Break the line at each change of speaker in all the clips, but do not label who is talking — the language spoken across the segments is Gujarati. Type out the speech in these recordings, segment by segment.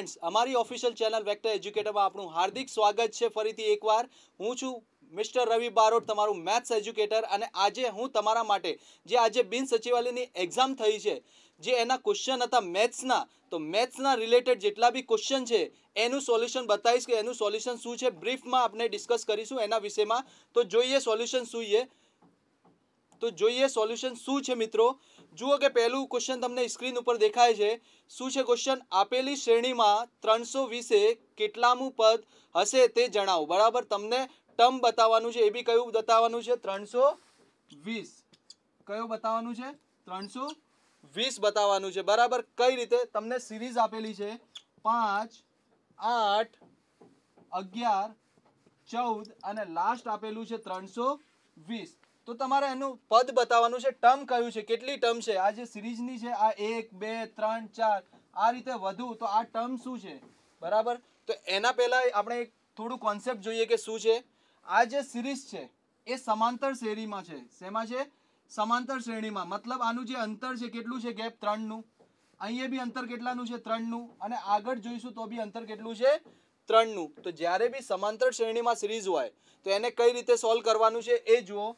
ફ્રેન્ડ્સ અમારી ઓફિશિયલ ચેનલ વેક્ટર એજ્યુકેટરમાં આપણું હાર્દિક સ્વાગત છે. ફરીથી એકવાર હું છું મિસ્ટર રવિ બારોટ, તમારું મેથ્સ એજ્યુકેટર અને આજે હું તમારા માટે જે આજે બિન સચિવાલયની એક્ઝામ થઈ છે, જે એના ક્વેશ્ચન હતા મેથ્સના તો મેથ્સના રિલેટેડ જેટલા બી ક્વેશ્ચન છે, એનું સોલ્યુશન બતાવીશ કે એનું સોલ્યુશન શું છે બ્રીફમાં આપણે ડિસ્કસ કરીશું એના વિષયમાં તો જોઈએ સોલ્યુશન શું છે? તો જોઈએ સોલ્યુશન શું છે મિત્રો? જુઓ કે પહેલું ક્વેશ્ચન તમને સ્ક્રીન ઉપર દેખાય છે. શું છે ક્વેશ્ચન આપેલી શ્રેણીમાં ત્રણસો વીસે કેટલામું પદ હશે તે જણાવો. બરાબર? તમને ટર્મ બતાવવાનું છે. એ બી કયું બતાવવાનું છે? ત્રણસો વીસ. કયું બતાવવાનું છે? ત્રણસો વીસ બતાવવાનું છે. બરાબર? કઈ રીતે? તમને સિરીઝ આપેલી છે. પાંચ, આઠ, અગિયાર, ચૌદ અને લાસ્ટ આપેલું છે ત્રણસો વીસ. તો તમારે એનું પદ બતાવવાનું છે, ટર્મ કયું છે, કેટલી ટર્મ છે? આ જે સિરીઝની છે, આ એક, બે, ત્રણ, ચાર, આ રીતે વધુ, તો આ ટર્મ શું છે? બરાબર? તો એના પહેલાં આપણે થોડું કોન્સેપ્ટ જોઈએ કે શું છે? આ જે સિરીઝ છે, એ સમાંતર શ્રેણીમાં છે. શેમાં છે? સમાંતર શ્રેણીમાં. મતલબ આનું જે અંતર છે, કેટલું છે ગેપ? ત્રણનું. અહીંયા બી અંતર કેટલાનું છે? ત્રણનું. અને આગળ જોઈશું તો બી અંતર કેટલું છે? ત્રણનું. તો જ્યારે બી સમાંતર શ્રેણીમાં સિરીઝ હોય, તો એને કઈ રીતે સોલ્વ કરવાનું છે? એ જુઓ.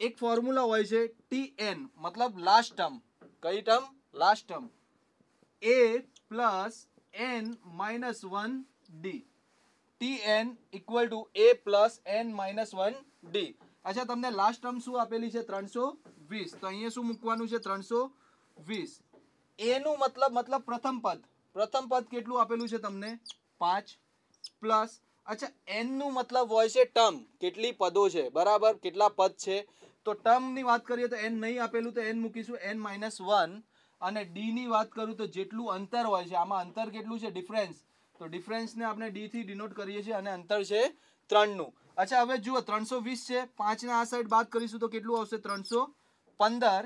એક ફોર્મ્યુલા હોય છે ટી એન મતલબ લાસ્ટ ટર્મ કઈ term last term A plus N minus one D T N equal to A plus N minus one D અચ્છા, તમને લાસ્ટ ટર્મ શું આપેલી છે? ત્રણસો વીસ. તો અહીંયા શું મૂકવાનું છે? ત્રણસો વીસ. એનું મતલબ મતલબ પ્રથમ પદ. પ્રથમ પદ કેટલું આપેલું છે તમને? પાંચ. પ્લસ અચ્છા એનનું મતલબ હોય છે ટર્મ. કેટલી પદો છે? બરાબર? કેટલા પદ છે? તો ટર્મની વાત કરીએ તો એન નહીં આપેલું તો એન મૂકીશું. એન માઇનસ વન અને ડીની વાત કરું તો જેટલું અંતર હોય છે, આમાં અંતર કેટલું છે? ડિફરન્સ તો ડિફરન્સને આપણે ડીથી ડિનોટ કરીએ છીએ અને અંતર છે ત્રણનું અચ્છા, હવે જુઓ, ત્રણસો વીસ છે. પાંચને આ સાઈડ બાદ કરીશું તો કેટલું આવશે? ત્રણસો પંદર.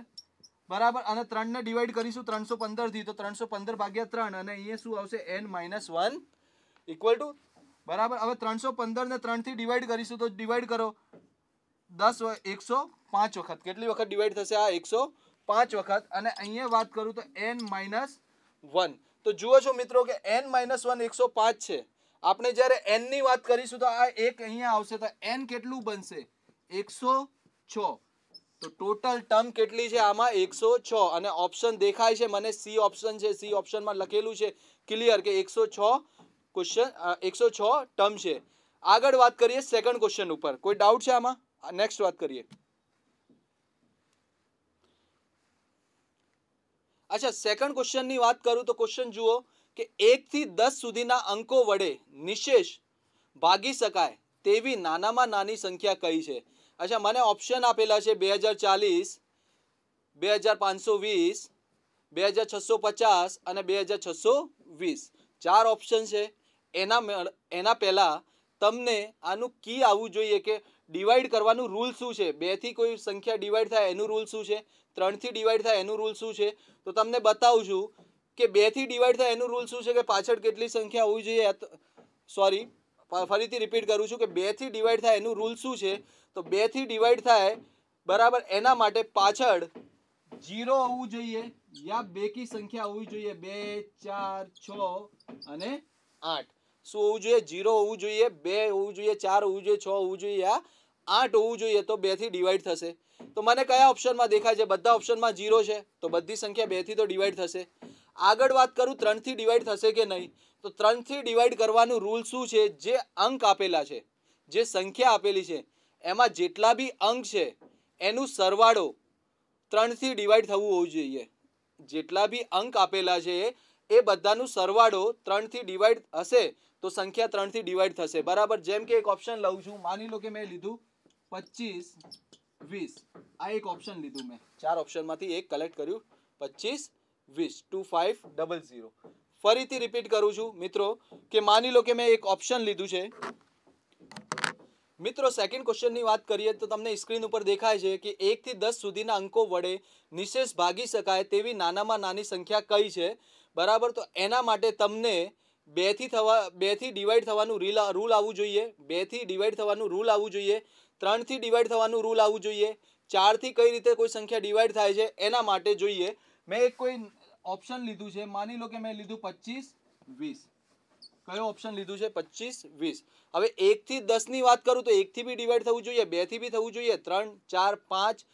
બરાબર? અને ત્રણને ડિવાઈડ કરીશું ત્રણસો પંદરથી તો ત્રણસો પંદર ભાગ્યા ત્રણ અને અહીંયા શું આવશે? N minus one equal to બરાબર? હવે ત્રણસો પંદર ને ત્રણથી ડિવાઈડ કરીશું તો ડિવાઈડ કરો. દસ એકસો પાંચ વખત. કેટલી વખત ડિવાઈડ થશે આ? એકસો પાંચ વખત. અને અહીંયા વાત કરું તો એન માઇનસ વન તો જુઓ છો મિત્રો કે એન માઇનસ વન એકસો પાંચ છે. આપણે જ્યારે એનની વાત કરીશું તો આ એક અહીંયા આવશે તો એન કેટલું બનશે? એકસો છ. તો ટોટલ ટર્મ કેટલી છે આમાં? એકસો છ. અને ઓપ્શન દેખાય છે. મને સી ઓપ્શન છે. સી ઓપ્શનમાં લખેલું છે. ક્લિયર કે એકસો છ ક્વેશ્ચન એકસો છ ટર્મ છે. આગળ વાત કરીએ સેકન્ડ ક્વેશ્ચન ઉપર. કોઈ ડાઉટ છે આમાં? નેક્સ્ટ વાત કરીએ. અચ્છા સેકન્ડ ક્વેશ્ચનની વાત કરું તો ક્વેશ્ચન જુઓ કે એકથી દસ સુધીના અંકો વડે નિશેષ ભાગી શકાય તેવી નાનામાં નાની સંખ્યા કઈ છે? અચ્છા, મને ઓપ્શન આપેલા છે બે હજાર ચાલીસ, બે હજાર પાંચસો વીસ, બે હજાર છસો પચાસ અને બે હજાર છસો વીસ. ચાર ઓપ્શન છે. એના એના પહેલાં તમને આનું કી આવવું જોઈએ કે ડિવાઈડ કરવાનું રૂલ શું છે? બેથી કોઈ સંખ્યા ડિવાઈડ થાય એનું રૂલ શું છે? ત્રણથી ડિવાઈડ થાય એનું રૂલ શું છે? તો તમને બતાવું છું કે બેથી ડિવાઈડ થાય એનું રૂલ શું છે કે પાછળ કેટલી સંખ્યા હોવી જોઈએ? સોરી ફરીથી રિપીટ કરું છું કે બેથી ડિવાઈડ થાય એનું રૂલ શું છે? તો બેથી ડિવાઈડ થાય બરાબર એના માટે પાછળ જીરો હોવું જોઈએ યા બેકી સંખ્યા હોવી જોઈએ? બે, ચાર, છ અને આઠ. શું હોવું જોઈએ? જીરો હોવું જોઈએ, બે હોવું જોઈએ, ચાર હોવું જોઈએ, છ હોવું જોઈએ યા આઠ હોવું જોઈએ તો બેથી ડિવાઈડ થશે. તો મને કયા ઓપ્શનમાં દેખાય છે? બધા ઓપ્શનમાં જીરો છે. તો બધી સંખ્યા બેથી તો ડિવાઈડ થશે. આગળ વાત કરું ત્રણથી ડિવાઈડ થશે કે નહીં? તો ત્રણથી ડિવાઈડ કરવાનું રૂલ શું છે? જે અંક આપેલા છે. જે સંખ્યા આપેલી છે. એમાં જેટલા બી અંક છે, એનું સરવાળો ત્રણથી ડિવાઈડ થવું હોવું જોઈએ. જેટલા બી અંક આપેલા છે, એ બધાનું સરવાળો ત્રણથી ડિવાઈડ હશે તો સંખ્યા ત્રણથી ડિવાઈડ થશે. બરાબર? જેમ કે એક ઓપ્શન લઉં છું. માની લો કે મેં લીધું પચીસ, વીસ. આ એક ઓપ્શન લીધું મેં. ચાર ઓપ્શનમાંથી એક કલેક્ટ કર્યું. પચીસ, વીસ. ટુ ફાઇવ ડબલ ઝીરો ફરીથી રિપીટ કરું છું, મિત્રો, કે માની લો કે મેં એક ઓપ્શન લીધું છે. મિત્રો સેકન્ડ ક્વેશ્ચનની વાત કરીએ તો તમને સ્ક્રીન ઉપર દેખાય છે કે એકથી દસ સુધીના અંકો વડે નિશેષ ભાગી શકાય તેવી નાનામાં નાની સંખ્યા કઈ છે? બરાબર? તો એના માટે તમને બેથી થવા બેથી ડિવાઈડ થવાનું રીલ રૂલ આવવું જોઈએ. બેથી ડિવાઈડ થવાનું રૂલ આવવું જોઈએ. ત્રણથી ડિવાઈડ થવાનું રૂલ આવવું જોઈએ. ચારથી કઈ રીતે કોઈ સંખ્યા ડિવાઈડ થાય છે, એના માટે જોઈએ. મેં એક કોઈ ઓપ્શન લીધું છે. માની લો કે મેં લીધું પચીસ, વીસ. કયો ઓપ્શન લીધું છે? પચીસ, વીસ. હવે એકથી દસની વાત કરું તો એકથી બી ડિવાઈડ થવું જોઈએ, બેથી બી થવું જોઈએ. ત્રણ, ચાર, પાંચ,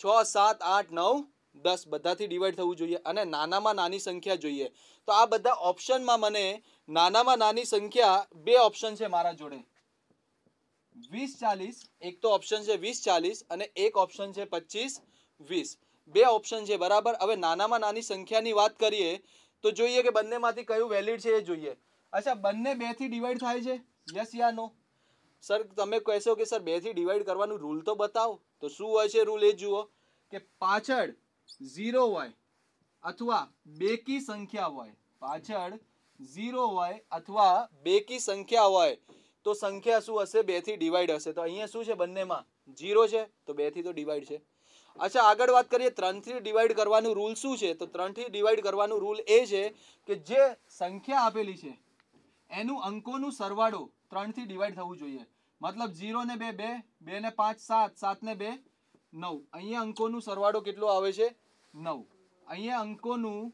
છ, સાત, આઠ, નવ. દસ બધાથી ડિવાઈડ થવું જોઈએ અને નાનામાં નાની સંખ્યા જોઈએ. તો આ બધા ઓપ્શનમાં મને નાનામાં નાની સંખ્યા બે ઓપ્શન છે મારા જોડે. વીસ, ચાલીસ, એક તો ઓપ્શન છે વીસ, ચાલીસ અને એક ઓપ્શન છે પચીસ, વીસ. બે ઓપ્શન છે, બરાબર? હવે નાનામાં નાની સંખ્યાની વાત કરીએ તો જોઈએ કે બંનેમાંથી કયું વેલિડ છે એ જોઈએ. અચ્છા, બંને બેથી ડિવાઈડ થાય છે? યસ યા નો સર તમે કહેશો કે સર બેથી ડિવાઈડ કરવાનું રૂલ તો બતાવો. તો શું હોય છે રૂલ એ જુઓ. કે પાછળ ઝીરો હોય અથવા બેકી સંખ્યા હોય. પાછળ ઝીરો હોય અથવા બેકી સંખ્યા હોય, તો સંખ્યા શું હશે? બેથી ડિવાઈડ હશે. તો અહીંયા શું છે બંનેમાં? ઝીરો છે, તો બેથી તો ડિવાઈડ છે. અચ્છા, આગળ વાત કરીએ. ત્રણથી ડિવાઈડ કરવાનું રૂલ શું છે? તો ત્રણથી ડિવાઈડ કરવાનું રૂલ એ છે કે જે સંખ્યા આપેલી છે, એનું અંકોનું સરવાળો ત્રણથી ડિવાઈડ થવું જોઈએ. મતલબ ઝીરો ને બે બે બે ને પાંચ, સાત સાત ને બે નવ. અહીંયા અંકોનું સરવાળો કેટલો આવે છે? નવ. અહીંયા અંકોનું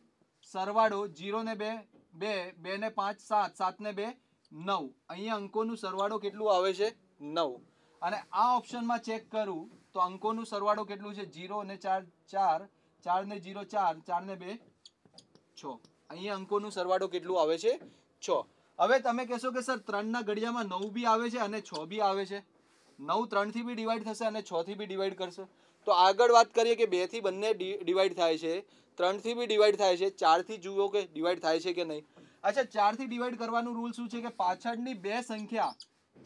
સરવાળો જીરો ને બે બે બે ને પાંચ, સાત સાત ને બે, નવ. અહીંયા અંકોનું સરવાળો કેટલું આવે છે? નવ. અને આ ઓપ્શનમાં ચેક કરું તો અંકોનું સરવાળો કેટલું છે? જીરો ને ચાર ચાર ચાર ને જીરો ચાર ચાર ને બે, છ. અહીંયા અંકોનું સરવાળો કેટલું આવે છે? છ. હવે તમે કહેશો કે, સર, ત્રણના ઘડિયામાં નવ બી આવે છે અને છ બી આવે છે? નવ ત્રણથી બી ડિવાઈડ થશે અને છથી બી ડિવાઈડ કરશે. તો આગળ વાત કરીએ કે બેથી બંને ડિવાઈડ થાય છે. ત્રણથી બી ડિવાઈડ થાય છે. ચારથી જુઓ કે ડિવાઈડ થાય છે કે નહીં. અચ્છા, ચારથી ડિવાઈડ કરવાનું રૂલ શું છે કે પાછળની બે સંખ્યા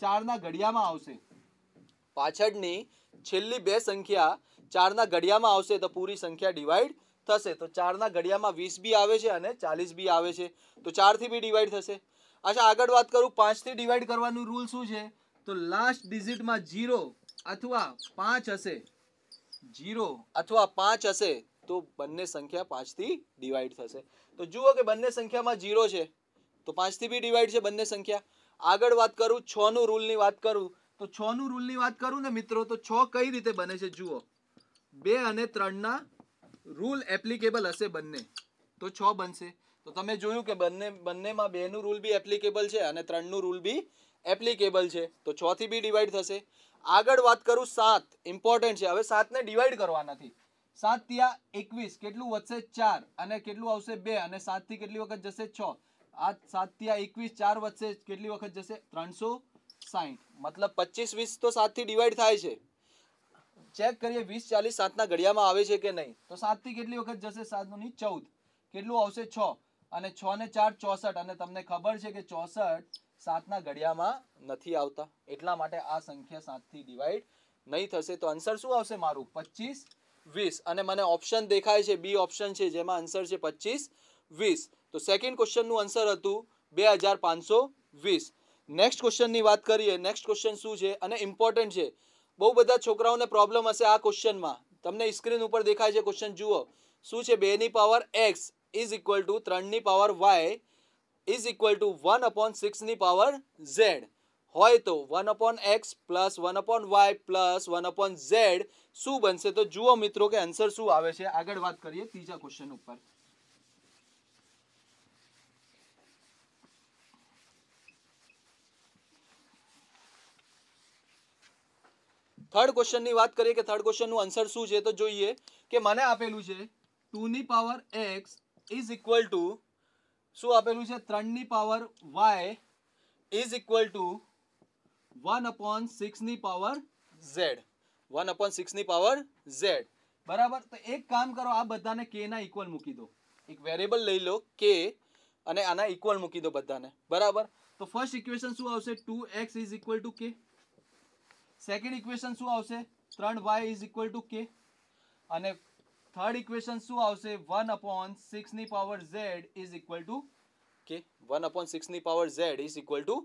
ચારના ઘડિયામાં આવશે. પાછળની છેલ્લી બે સંખ્યા ચારના ઘડિયામાં આવશે તો પૂરી સંખ્યા ડિવાઈડ થશે. તો ચારના ઘડિયામાં વીસ બી આવે છે અને ચાલીસ બી આવે છે. તો ચારથી બી ડિવાઈડ થશે. અચ્છા, આગળ વાત કરું. પાંચથી ડિવાઈડ કરવાનું રૂલ શું છે? તો લાસ્ટ ડિજિટમાં જીરો અથવા પાંચ હશે. જીરો અથવા પાંચ હશે તો બંને સંખ્યા પાંચથી ડિવાઈડ થશે. તો જુઓ કે બંને સંખ્યામાં જીરો છે. તો પાંચથી બી ડિવાઈડ છે બંને સંખ્યા. આગળ વાત કરું, છ નું રૂલની વાત કરું, તો છ નું રૂલની વાત કરું ને મિત્રો, તો છ કઈ રીતે બને છે જુઓ. બે અને ત્રણના રૂલ એપ્લિકેબલ હશે બંને. તો છ બનશે. તો તમે જોયું કે બંને, બંનેમાં બેનું રૂલ બી એપ્લિકેબલ છે અને ત્રણનું રૂલ બી એપ્લિકેબલ છે, તો છ થી બી ડિવાઈડ થશે. આગળ વાત કરું સાત ઇમ્પોર્ટન્ટ છે. હવે સાતને ડિવાઈડ કરવા નથી. સાત ત્યાં એકવીસ, કેટલું વધશે ચાર, અને કેટલું આવશે બે, અને સાતથી કેટલી વખત જશે છ? આ સાત ત્યાં એકવીસ, ચાર વધશે, કેટલી વખત જશે? ત્રણસો સાહીઠ મતલબ પચીસ, વીસ તો સાતથી ડિવાઈડ થાય છે. ચેક કરીએ વીસ, ચાલીસ સાતના ઘડિયામાં આવે છે કે નહીં. તો સાતથી કેટલી વખત જશે? સાતની ચૌદ. કેટલું આવશે? છ. અને છ ને ચાર, ચોસઠ. અને તમને ખબર છે કે ચોસઠ સાતના ઘડિયામાં નથી આવતા. એટલા માટે આ સંખ્યા સાતથી ડિવાઈડ નહીં થશે. તો આન્સર શું આવશે મારું? પચીસ, વીસ. અને મને ઓપ્શન દેખાય છે બી ઓપ્શન છે, જેમાં આન્સર છે પચીસ, વીસ. તો સેકન્ડ ક્વેશ્ચનનું આન્સર હતું બે હજાર પાંચસો વીસ. નેક્સ્ટ ક્વેશ્ચનની વાત કરીએ. નેક્સ્ટ ક્વેશ્ચન શું છે? અને ઇમ્પોર્ટન્ટ છે. બહુ બધા છોકરાઓને પ્રોબ્લેમ હશે આ ક્વેશ્ચનમાં તમને સ્ક્રીન ઉપર દેખાય છે ક્વેશ્ચન જુઓ. શું છે? બેની power X is equal to ત્રણની power Y is equal to one upon સિક્સની power Z હોય તો one upon X plus one upon Y plus one upon Z શું બનશે? તો જુઓ મિત્રો કે આન્સર શું આવે છે. આગળ વાત કરીએ ત્રીજા ક્વેશ્ચન ઉપર. થર્ડ ક્વેશ્ચનની વાત કરીએ કે થર્ડ ક્વેશ્ચનનું આન્સર શું છે? તો જોઈએ કે મને આપેલું છે ટુની power X is equal to શું આપેલું છે? ત્રણની power Y is equal to one upon સિક્સની power Z one upon સિક્સની પાવર ઝેડ બરાબર? તો એક કામ કરો, આ બધાને કેના ઇક્વલ મૂકી દો. એક વેરિયેબલ લઈ લો કે અને આના ઇક્વલ મૂકી દો બધાને. બરાબર? તો ફર્સ્ટ ઇક્વેશન શું આવશે? Two X is equal to K second equation શું આવશે? ત્રણ વાય ઇઝ ઇક્વલ ટુ કે અને થર્ડ ઇક્વેશન શું આવશે? One upon સિક્સની power Z is equal to K one upon સિક્સની power Z is equal to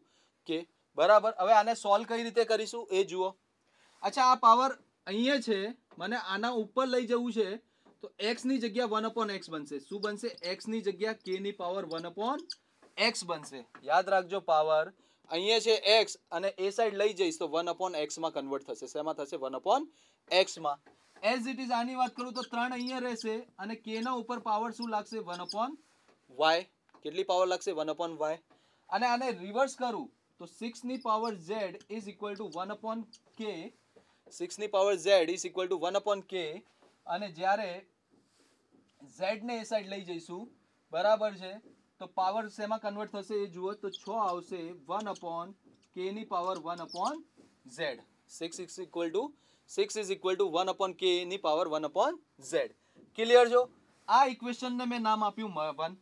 K બરાબર? હવે આને સોલ્વ કઈ રીતે કરીશું? એ જુઓ. અચ્છા, આ પાવર અહીંયા છે. મને આના ઉપર લઈ જવું છે. તો x ની જગ્યા વન અપોન એક્સ બનશે. શું બનશે? x ની જગ્યા k ની પાવર વન અપોન એક્સ બનશે. યાદ રાખજો પાવર અહીંયા છે એક્સ અને એ સાઈડ લઈ જઈશ તો વન અપોન એક્સમાં કન્વર્ટ થશે. શેમાં થશે? વન અપોન એક્સમાં એઝ ઇટ ઇઝ આની વાત કરું તો ત્રણ અહીંયા રહેશે અને કે ના ઉપર પાવર શું લાગશે? વન અપોન વાય કેટલી પાવર લાગશે? વન અપોન વાય અને આને રિવર્સ કરું તો સિક્સની power Z is equal to one upon K સિક્સની power Z is equal to one upon K અને જ્યારે ઝેડને એ સાઈડ લઈ જઈશું, બરાબર છે? તો પાવર શેમાં કન્વર્ટ થશે એ જુઓ, તો છ આવશે વન અપોન કેની power one upon Z six is equal to six is equal to one upon K ની power one upon Z clear જો? આ ઇક્વેશનને મેં નામ આપ્યું વન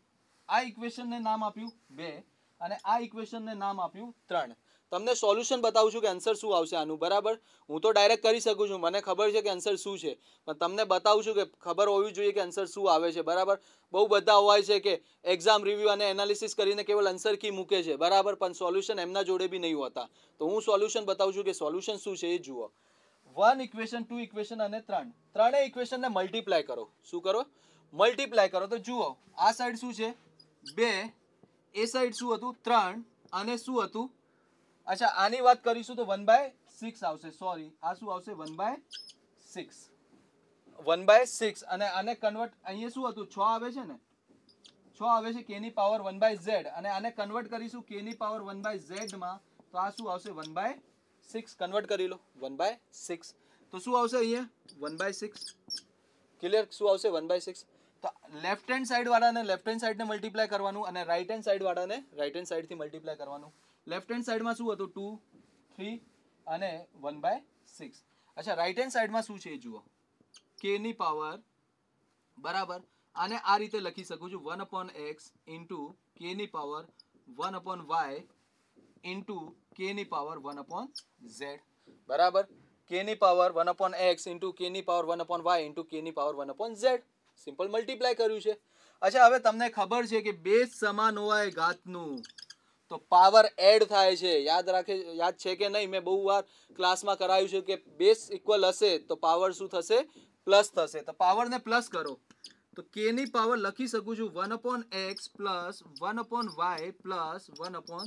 આ ઇક્વેશનને નામ આપ્યું બે. અને આ ઇક્વેશનને નામ આપ્યું ત્રણ. તમને સોલ્યુશન બતાવું છું કે આન્સર શું આવશે આનું, બરાબર? હું તો ડાયરેક્ટ કરી શકું છું. મને ખબર છે કે આન્સર શું છે. પણ તમને બતાવું છું કે ખબર હોવી જોઈએ કે આન્સર શું આવે છે, બરાબર? બહુ બધા હોય છે કે એક્ઝામ રિવ્યુ અને એનાલિસિસ કરીને કેવલ આન્સર કી મૂકે છે, બરાબર? પણ સોલ્યુશન એમના જોડે બી નહીં હોતા. તો હું સોલ્યુશન બતાવું છું કે સોલ્યુશન શું છે એ જુઓ. વન ઇક્વેશન ટુ ઇક્વેશન અને ત્રણ. ત્રણેય ઇક્વેશનને મલ્ટીપ્લાય કરો. શું કરો? મલ્ટીપ્લાય કરો. તો જુઓ, આ સાઈડ શું છે? બે. એ સાઈડ શું હતું? ત્રણ. અને શું હતું? અચ્છા, આની વાત કરીશું તો વન બાય સિક્સ આવશે. સોરી આ શું આવશે? One by six one by six અને આને કન્વર્ટ અહીંયા શું હતું? છ આવે છે ને? છ આવે છે કેની પાવર વન બાય ઝેડ અને આને કન્વર્ટ કરીશું કેની પાવર વન બાય ઝેડમાં તો આ શું આવશે? વન બાય સિક્સ કન્વર્ટ કરી લો. વન બાય સિક્સ તો શું આવશે અહીંયા? વન બાય સિક્સ ક્લિયર શું આવશે? વન બાય સિક્સ તો લેફ્ટ હેન્ડ સાઈડવાળાને લેફ્ટ હેન્ડ સાઈડને મલ્ટીપ્લાય કરવાનું અને રાઈટ હેન્ડ સાઈડવાળાને રાઈટ હેન્ડ સાઈડથી મલ્ટીપ્લાય કરવાનું. લેફ્ટ હેન્ડ સાઈડમાં શું હતું? ટુ થ્રી અને વન બાય સિક્સ અચ્છા રાઈટ હેન્ડ સાઈડમાં શું છે એ જુઓ. કેની પાવર બરાબર. આને આ રીતે લખી શકું છું. વન અપોન એક્સ ઇન્ટુ કેની power one upon Y into K ની પાવર વન અપોન ઝેડ બરાબર? કે ની power one upon X into K ની power one upon Y into K ની power one upon Z simple multiply કર્યું છે. અચ્છા, હવે તમને ખબર છે કે બે સમાન હોય ઘાતનું. તો પાવર એડ થાય છે. યાદ રાખે, યાદ છે કે નહીં? મેં બહુ વાર ક્લાસમાં કરાવ્યું છે કે બેસ ઇક્વલ હશે, તો પાવર શું થશે? પ્લસ થશે. તો પાવરને પ્લસ કરો. તો કે ની પાવર લખી શકું છું one upon X plus one upon Y plus one upon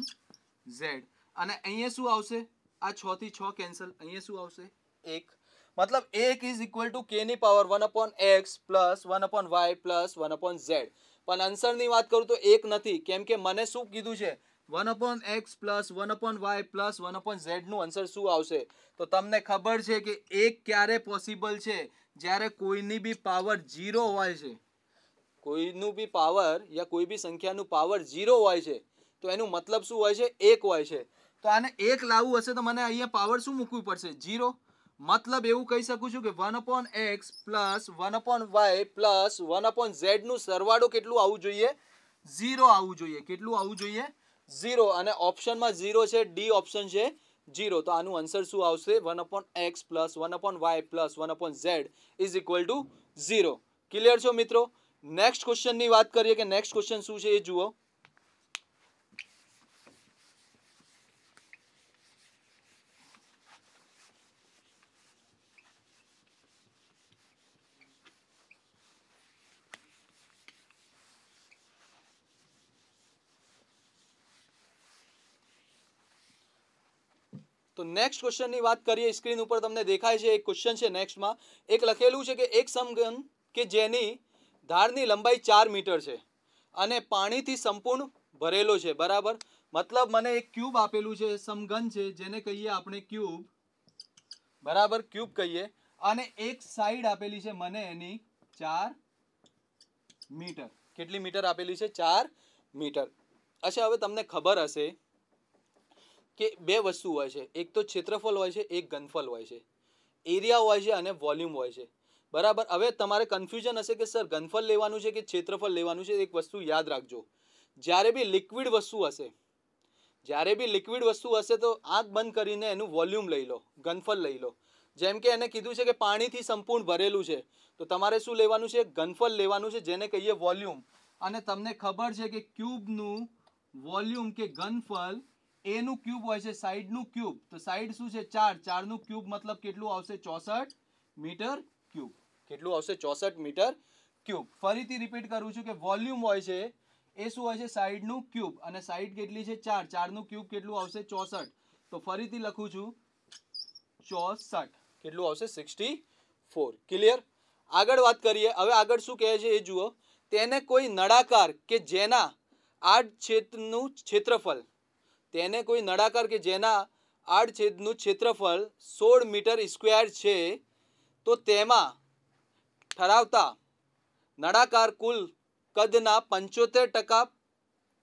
Z. અને અહીંયા શું આવશે? આ છ થી છ કેન્સલ અહીંયા શું આવશે? એક. મતલબ એક ઇઝ ઇક્વલ ટુ કે ની power one upon X plus one upon Y plus one upon Z પણ આન્સરની વાત કરું તો એક નથી. કેમ કે મને શું કીધું છે? One upon X plus one upon Y plus one upon ઝેડનું answer શું આવશે? તો તમને ખબર છે કે એક ક્યારે પોસિબલ છે? જ્યારે કોઈની બી પાવર ઝીરો હોય છે. કોઈનું બી પાવર યા કોઈ બી સંખ્યાનું પાવર ઝીરો હોય છે. તો એનું મતલબ શું હોય છે? એક હોય છે. તો આને એક લાવવું હશે તો મને અહીંયા પાવર શું મૂકવી પડશે? ઝીરો મતલબ એવું કહી શકું છું કે one upon X plus one upon Y plus one upon ઝેડનું સરવાળો કેટલું આવવું જોઈએ? ઝીરો આવવું જોઈએ. કેટલું આવવું જોઈએ? ઝીરો અને ઓપ્શનમાં ઝીરો છે ડી ઓપ્શન છે ઝીરો તો આનું આન્સર શું આવશે? One upon X plus one upon Y plus one upon Z is equal to zero clear છો મિત્રો? નેક્સ્ટ ક્વેશ્ચનની વાત કરીએ કે નેક્સ્ટ ક્વેશ્ચન શું છે એ જુઓ. તો નેક્સ્ટ ક્વેશ્ચનની વાત કરીએ સ્ક્રીન ઉપર તમને દેખાય છે એક ક્વેશ્ચન છે નેક્સ્ટમાં એક લખેલું છે કે એક સમઘન કે જેની ધારની લંબાઈ ચાર મીટર છે અને પાણીથી સંપૂર્ણ ભરેલો છે, બરાબર? મતલબ મને એક ક્યુબ આપેલું છે, સમઘન છે, જેને કહીએ આપણે ક્યુબ બરાબર? ક્યુબ કહીએ. અને એક સાઈડ આપેલી છે મને એની ચાર મીટર. કેટલી મીટર આપેલી છે? ચાર મીટર. અચ્છા, હવે તમને ખબર હશે કે બે વસ્તુ હોય છે. એક તો ક્ષેત્રફળ હોય છે, એક ઘનફળ હોય છે. એરિયા હોય છે અને વોલ્યુમ હોય છે. બરાબર? હવે તમારે કન્ફ્યુઝન હશે કે, સર, ઘનફળ લેવાનું છે કે ક્ષેત્રફળ લેવાનું છે? એક વસ્તુ યાદ રાખજો. જ્યારે બી લિક્વિડ વસ્તુ હશે, જ્યારે બી લિક્વિડ વસ્તુ હશે તો આંખ બંધ કરીને એનું વોલ્યુમ લઈ લો, ઘનફળ લઈ લો. જેમ કે એને કીધું છે કે પાણીથી સંપૂર્ણ ભરેલું છે. તો તમારે શું લેવાનું છે? ઘનફળ લેવાનું છે, જેને કહીએ વોલ્યુમ. અને તમને ખબર છે કે ક્યુબનું વોલ્યુમ કે ઘનફળ એનું ક્યુબ હોય છે સાઈડનું ક્યુબ તો સાઈડ શું છે? ચાર. ચારનું ક્યુબ મતલબ કેટલું આવશે? ચોસઠ મીટર ક્યુબ કેટલું આવશે? ચોસઠ મીટર ક્યુબ ફરીથી રિપીટ કરું છું કે વોલ્યુમ હોય છે, એ શું હોય છે? સાઈડનું ક્યુબ અને સાઈડ કેટલી છે? ચાર. ચારનું ક્યુબ કેટલું આવશે? ચોસઠ. તો ફરીથી લખું છું, ચોસઠ. કેટલું આવશે? સિક્સટી ફોર ક્લિયર આગળ વાત કરીએ. હવે આગળ શું કહે છે એ જુઓ. તેને કોઈ નળાકાર કે જેના આઠ છેદનું ક્ષેત્રફળ તેને કોઈ નળાકાર કે જેના આડછેદનું ક્ષેત્રફળ સોળ મીટર સ્ક્વેર છે, તો તેમાં ઠરાવતા નળાકાર કુલ કદના પંચોતેર ટકા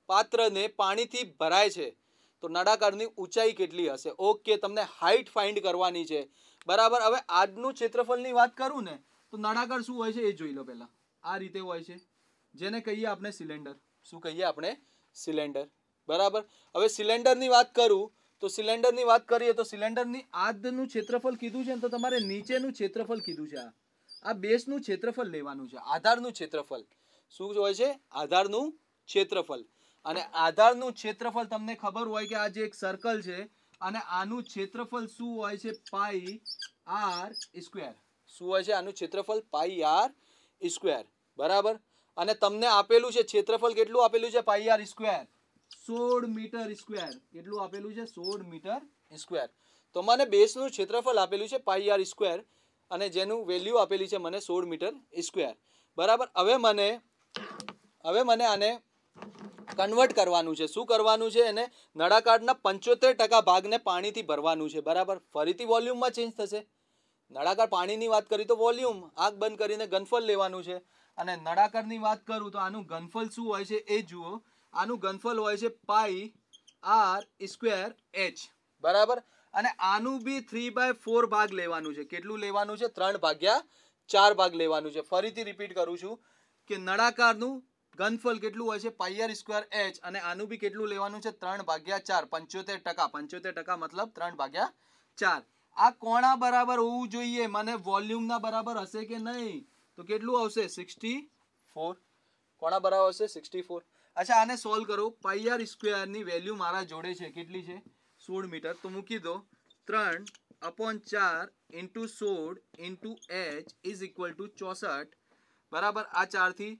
પાત્રને પાણીથી ભરાય છે. તો નળાકારની ઊંચાઈ કેટલી હશે? ઓકે, તમને હાઇટ ફાઇન્ડ કરવાની છે. બરાબર, હવે આજનું ક્ષેત્રફળની વાત કરું ને, તો નળાકાર શું હોય છે એ જોઈ લો પહેલાં. આ રીતે હોય છે. જેને કહીએ આપણે સિલિન્ડર. શું કહીએ આપણે? સિલિન્ડર. બરાબર? હવે સિલિન્ડરની વાત કરું, તો સિલિન્ડરની વાત કરીએ તો સિલિન્ડરની આદનું ક્ષેત્રફળ કીધું છે ને, તો તમારે નીચેનું ક્ષેત્રફળ કીધું છે આ. આ બેસનું ક્ષેત્રફળ લેવાનું છે, આધારનું ક્ષેત્રફળ. શું હોય છે? આધારનું ક્ષેત્રફળ. અને આધારનું ક્ષેત્રફળ તમને ખબર હોય કે આ જે એક સર્કલ છે, અને આનું ક્ષેત્રફળ શું હોય છે? પાઈ આર સ્ક્વેર શું હોય છે? આનું ક્ષેત્રફળ પાઈ આર સ્ક્વેર બરાબર? અને તમને આપેલું છે ક્ષેત્રફળ કેટલું આપેલું છે? પાઈ આર સ્ક્વેર સોળ મીટર સ્ક્વેર. કેટલું આપેલું છે? સોળ મીટર સ્ક્વેર. તો મને બેસનું ક્ષેત્રફળ આપેલું છે પાઈ આર સ્ક્વેર અને જેનું વેલ્યુ આપેલી છે મને સોળ મીટર સ્ક્વેર. બરાબર? હવે મને હવે મને આને કન્વર્ટ કરવાનું છે. શું કરવાનું છે? એને નળાકારના પંચોતેર ટકા ભાગને પાણીથી ભરવાનું છે. બરાબર? ફરીથી વોલ્યુમમાં ચેન્જ થશે. નળાકાર પાણીની વાત કરી તો વોલ્યુમ. આગ બંધ કરીને ગનફલ લેવાનું છે. અને નળાકારની વાત કરું તો આનું ગનફલ શું હોય છે એ જુઓ. આનું ઘનફળ હોય છે પાઈ આર સ્ક્વેર એચ. બરાબર? અને આનું બી થ્રી બાય ફોર ભાગ લેવાનું છે. કેટલું લેવાનું છે? ત્રણ ભાગ્યા ચાર ભાગ લેવાનું છે. ફરીથી રિપીટ કરું છું કે નળાકારનું ઘનફળ કેટલું હોય છે? Pi r square H. અને આનું બી કેટલું લેવાનું છે? ત્રણ ભાગ્યા ચાર. પંચોતેર ટકા. પંચોતેર ટકા મતલબ ત્રણ ભાગ્યા ચાર. આ કોણા બરાબર હોવું જોઈએ? મને વોલ્યુમના બરાબર હશે કે નહીં? તો કેટલું આવશે? સિક્સટી ફોર કોણા બરાબર હશે? સિક્સટી ફોર અચ્છા, આને સોલ્વ કરો. પાયર સ્ક્વેરની વેલ્યુ મારા જોડે છે. કેટલી છે? સોળ મીટર. તો મૂકી દો. ત્રણ અપોન ચાર ઇન્ટુ સોળ into H is equal to ચોસઠ. બરાબર? આ ચારથી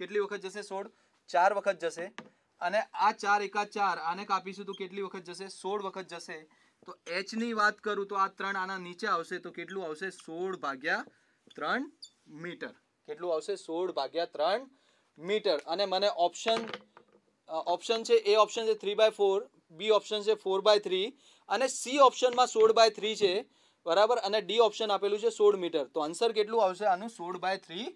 કેટલી વખત જશે સોળ? ચાર વખત જશે. અને આ ચાર એકા ચાર, આને કાપીશું તો કેટલી વખત જશે? સોળ વખત જશે. તો એચની વાત કરું તો આ ત્રણ આના નીચે આવશે તો કેટલું આવશે? સોળ ભાગ્યા ત્રણ મીટર. કેટલું આવશે? સોળ ભાગ્યા ત્રણ મીટર. અને મને ઓપ્શન ઓપ્શન છે એ ઓપ્શન છે three by four B option છે ફોર બાય થ્રી અને સી ઓપ્શનમાં સોળ બાય થ્રી છે. બરાબર? અને ડી ઓપ્શન આપેલું છે સોળ મીટર. તો આન્સર કેટલું આવશે આનું? સોળ બાય થ્રી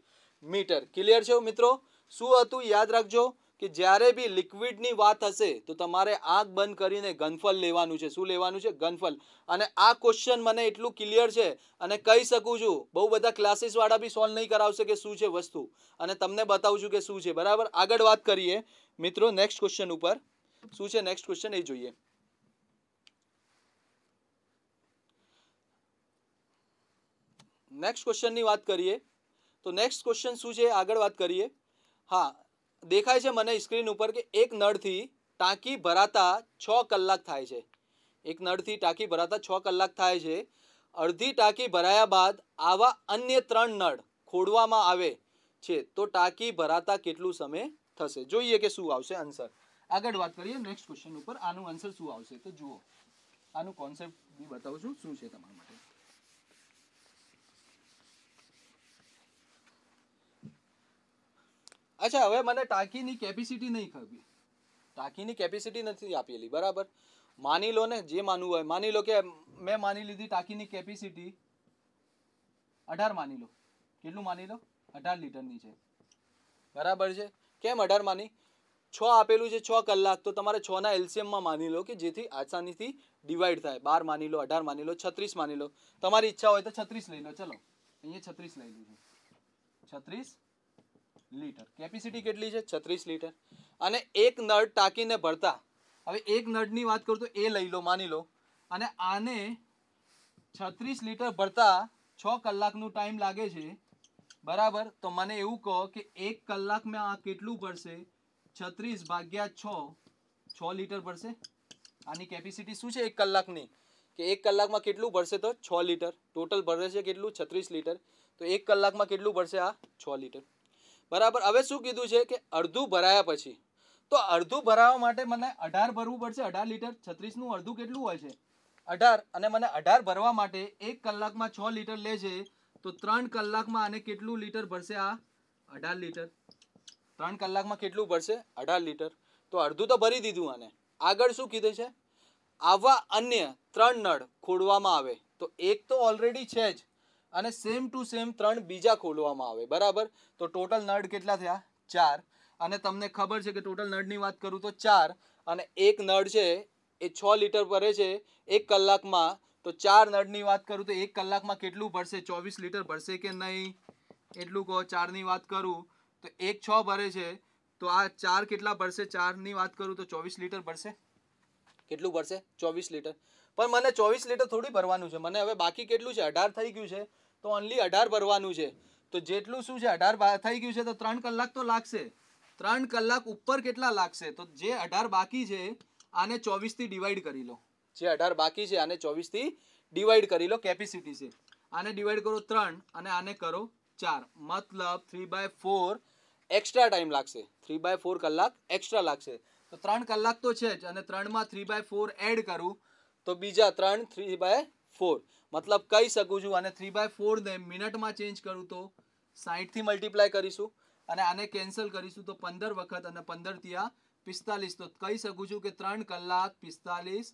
મીટર. ક્લિયર છે મિત્રો? શું હતું? યાદ રાખજો. કે જ્યારે બી લિક્વિડની વાત હશે, તો તમારે આંખ બંધ કરીને ગનફલ લેવાનું છે. શું લેવાનું છે? ગનફલ. અને આ ક્વેશ્ચન મને એટલું ક્લિયર છે અને કહી શકું છું, બહુ બધા ક્લાસીસવાળા બી સોલ્વ નહીં કરાવશે કે શું છે વસ્તુ. અને તમને બતાવું છું કે શું છે. બરાબર? આગળ વાત કરીએ. મિત્રો નેક્સ્ટ ક્વેશ્ચન ઉપર. શું છે? નેક્સ્ટ ક્વેશ્ચન એ જોઈએ. નેક્સ્ટ ક્વેશ્ચનની વાત કરીએ. તો નેક્સ્ટ ક્વેશ્ચન શું છે? આગળ વાત કરીએ. હા દેખાય છે મને સ્ક્રીન ઉપર કે એક નળથી ટાંકી ભરાતા છ કલાક થાય છે. એક નળથી ટાંકી ભરાતા છ કલાક થાય છે. અડધી ટાંકી ભરાયા બાદ આવા અન્ય ત્રણ નળ ખોડવામાં આવે છે તો ટાંકી ભરાતા કેટલું સમય થશે? જોઈએ કે શું આવશે આન્સર આગળ વાત કરીએ નેક્સ્ટ ક્વેશ્ચન ઉપર. આનું આન્સર શું આવશે? તો જુઓ. આનું કોન્સેપ્ટ બી બતાવું છું. શું છે તમારા માટે? અચ્છા, હવે મને ટાંકીની કેપેસિટી નહીં ખબર. ટાંકીની કેપેસિટી નથી આપેલી, બરાબર? માની લો ને, જે માનવું હોય, માની લો કે મેં માની લીધી ટાંકીની કેપેસિટી અઢાર માની લો. કેટલું માની લો? અઢાર લીટરની છે. બરાબર છે? કેમ અઢાર માની? છ આપેલું છે, છ કલાક. તો તમારે છના એલ્સિયમમાં માની લો કે જેથી આસાનીથી ડિવાઈડ થાય. બાર માની લો, અઢાર માની લો, છત્રીસ માની લો. તમારી ઈચ્છા હોય તો છત્રીસ લઈ લો. ચલો, અહીંયા છત્રીસ લઈ લીધું છત્રીસ લીટર. કેપેસિટી કેટલી છે? છત્રીસ લીટર. અને એક નળ ટાંકીને ભરતા. હવે એક નળની વાત કરું તો એ લઈ લો, માની લો. અને આને છત્રીસ લીટર ભરતા છ કલાકનું ટાઈમ લાગે છે. બરાબર? તો મને એવું કહો કે એક કલાકમાં આ કેટલું ભરશે? છત્રીસ ભાગ્યા છ છ લીટર ભરશે? આની કેપેસિટી શું છે એક કલાકની? કે એક કલાકમાં કેટલું ભરશે તો? છ લીટર. ટોટલ ભરે છે કેટલું? છત્રીસ લીટર. તો એક કલાકમાં કેટલું ભરશે આ? છ લીટર. બરાબર? હવે શું કીધું છે કે અડધું ભરાયા પછી? તો અડધું ભરાવા માટે મને અઢાર ભરવું પડશે. અઢાર લીટર છત્રીસનું અડધું કેટલું હોય છે? અઢાર અને મને અઢાર ભરવા માટે એક કલાકમાં છ લીટર લે છે. તો ત્રણ કલાકમાં આને કેટલું લીટર ભરશે આ? અઢાર લીટર. ત્રણ કલાકમાં કેટલું ભરશે? અઢાર લીટર. તો અડધું તો ભરી દીધું આને. આગળ શું કીધું છે? આવા અન્ય ત્રણ નળ ખોડવામાં આવે. તો એક તો ઓલરેડી છે જ. અને સેમ ટુ સેમ ત્રણ બીજા ખોલવામાં આવે. બરાબર? તો ટોટલ નળ કેટલા થયા? ચાર. અને તમને ખબર છે કે ટોટલ નળની વાત કરું તો ચાર. અને એક નળ છે, એ છ લીટર ભરે છે, એક કલાકમાં. તો ચાર નળની વાત કરું તો એક કલાકમાં કેટલું ભરશે? ચોવીસ લીટર ભરશે કે નહીં? એટલું કહો, ચારની વાત કરું. તો એક છ ભરે છે. તો આ ચાર કેટલા ભરશે? ચારની વાત કરું તો ચોવીસ લીટર ભરશે. કેટલું ભરશે? ચોવીસ લીટર પણ મને ચોવીસ લીટર થોડી ભરવાનું છે. મને હવે બાકી કેટલું છે? અઢાર થઈ ગયું છે. તો ઓનલી અઢાર ભરવાનું છે. તો જેટલું શું છે? અઢાર થઈ ગયું છે તો ત્રણ કલાક તો લાગશે. ત્રણ કલાક ઉપર કેટલા લાગશે? તો જે અઢાર બાકી છે, આને ચોવીસથી ડિવાઈડ કરી લો. જે અઢાર બાકી છે, આને ચોવીસથી ડિવાઈડ કરી લો. કેપેસિટી છે. આને ડિવાઈડ કરો ત્રણ અને આને કરો ચાર. મતલબ three by four extra time લાગશે. થ્રી બાય ફોર કલાક એક્સ્ટ્રા લાગશે. તો ત્રણ કલાક તો છે જ અને ત્રણમાં થ્રી બાય ફોર એડ કરું. તો બીજા ત્રણ થ્રી બાય ફોર મતલબ કહી શકું છું અને થ્રી બાય ફોરને મિનિટમાં ચેન્જ કરું તો સાહીઠથી મલ્ટીપ્લાય કરીશું અને આને કેન્સલ કરીશું તો પંદર વખત અને પંદર ત્યાં પિસ્તાલીસ. તો કહી શકું છું કે ત્રણ કલાક પિસ્તાલીસ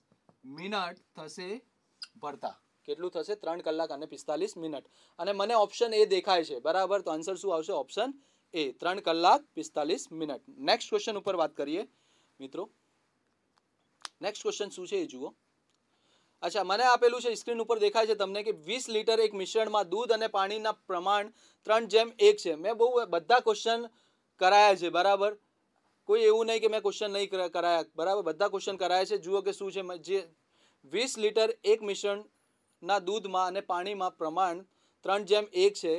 મિનિટ થશે ભરતા. કેટલું થશે? ત્રણ કલાક અને પિસ્તાલીસ મિનિટ. અને મને ઓપ્શન એ દેખાય છે. બરાબર? તો આન્સર શું આવશે? ઓપ્શન એ ત્રણ કલાક પિસ્તાલીસ મિનિટ. નેક્સ્ટ ક્વેશ્ચન ઉપર વાત કરીએ. મિત્રો નેક્સ્ટ ક્વેશ્ચન શું છે એ જુઓ. અચ્છા, મને આપેલું છે, સ્ક્રીન ઉપર દેખાય છે તમને કે વીસ લીટર એક મિશ્રણમાં દૂધ અને પાણીના પ્રમાણ ત્રણ જેમ એક છે. મેં બહુ બધા ક્વેશ્ચન કરાયા છે, બરાબર? કોઈ એવું નહીં કે મેં ક્વેશ્ચન નહીં કરાયા. બરાબર? બધા ક્વેશ્ચન કરાયા છે. જુઓ કે શું છે જે વીસ લીટર એક મિશ્રણના દૂધમાં અને પાણીમાં પ્રમાણ ત્રણ જેમ એક છે,